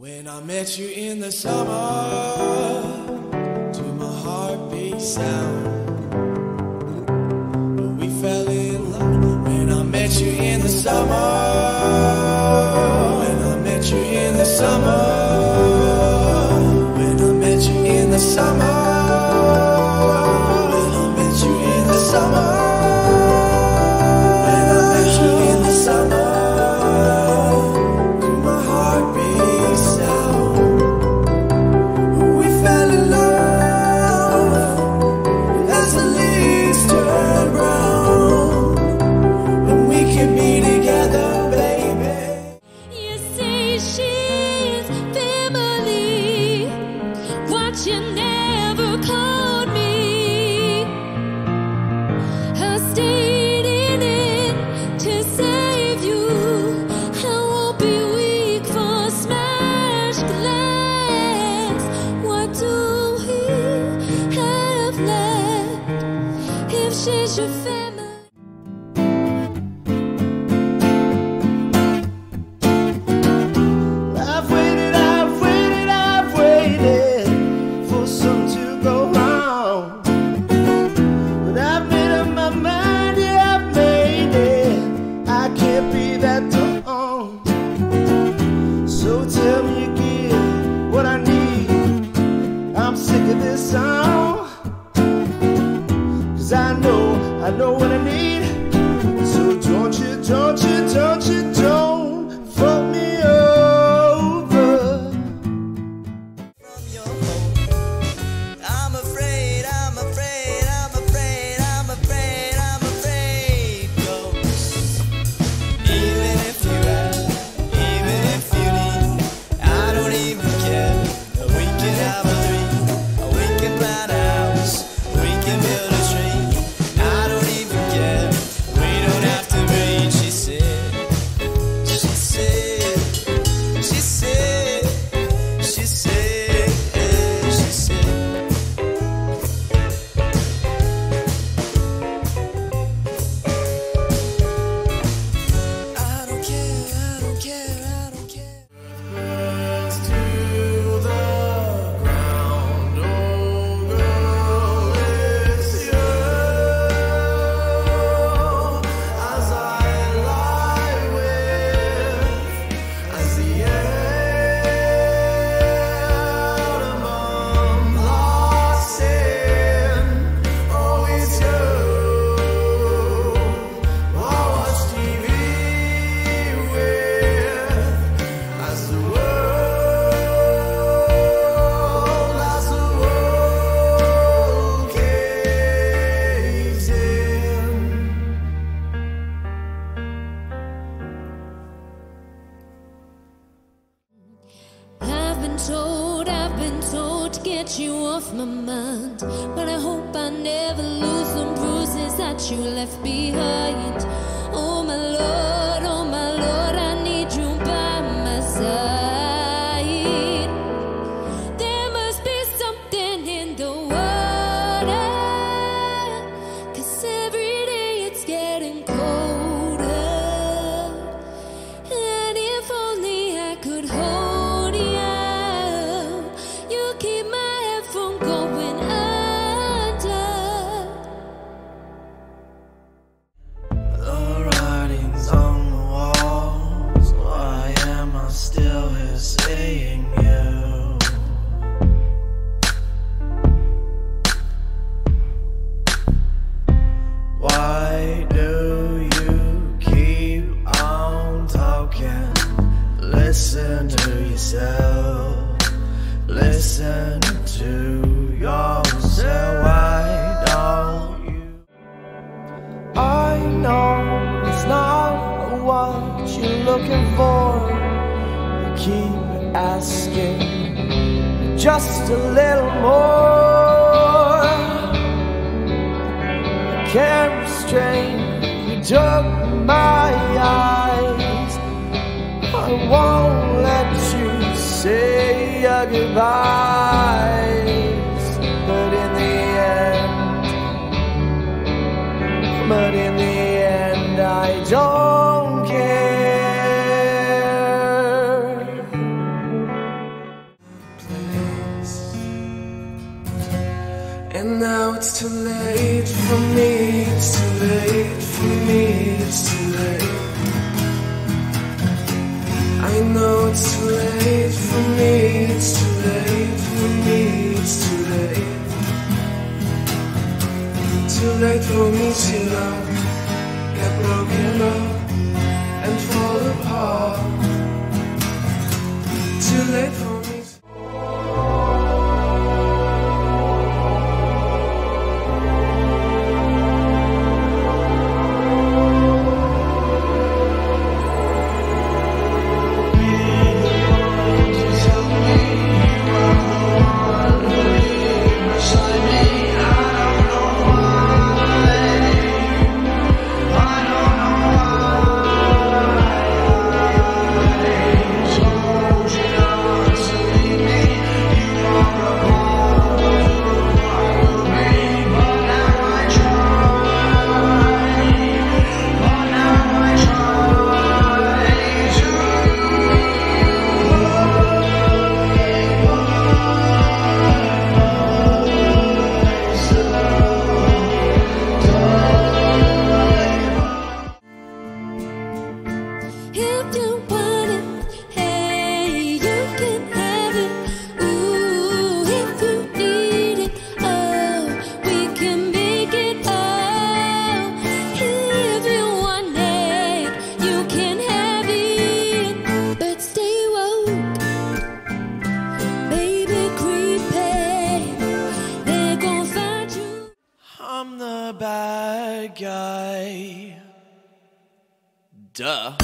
When I met you in the summer, to my heartbeat sound, we fell in love. When I met you in the summer, when I met you in the summer. So told, I've been told to get you off my mind. But I hope I never lose some bruises that you left behind. Why do you keep on talking? Listen to yourself. Listen to yourself. Why don't you? I know it's not what you're looking for. You keep asking just a little more. took my eyes. I won't let you say your goodbyes. But in the end, but in the end, I don't care. Place. And now it's too late for me, it's too late for me it's too late. I know it's too late for me, it's too late for me, it's too late. Too late for me to love, get broken up and fall apart. Too late for Duh.